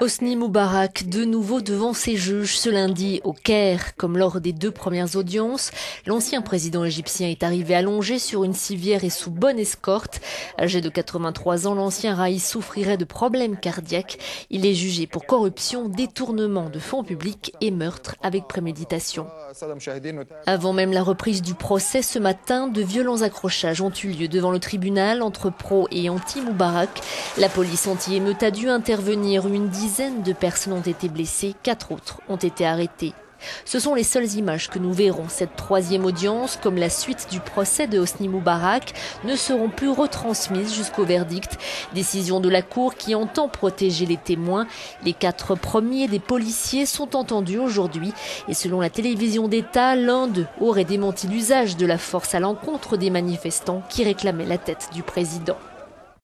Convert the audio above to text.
Hosni Moubarak, de nouveau devant ses juges ce lundi au Caire. Comme lors des deux premières audiences, l'ancien président égyptien est arrivé allongé sur une civière et sous bonne escorte. Âgé de 83 ans, l'ancien Raïs souffrirait de problèmes cardiaques. Il est jugé pour corruption, détournement de fonds publics et meurtre avec préméditation. Avant même la reprise du procès ce matin, de violents accrochages ont eu lieu devant le tribunal entre pro et anti-Moubarak. La police anti-émeute a dû intervenir. Une dizaine de personnes ont été blessées, quatre autres ont été arrêtées. Ce sont les seules images que nous verrons. Cette troisième audience, comme la suite du procès de Hosni Moubarak, ne seront plus retransmises jusqu'au verdict. Décision de la Cour qui entend protéger les témoins. Les quatre premiers des policiers sont entendus aujourd'hui. Et selon la télévision d'État, l'un d'eux aurait démenti l'usage de la force à l'encontre des manifestants qui réclamaient la tête du président.